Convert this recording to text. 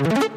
you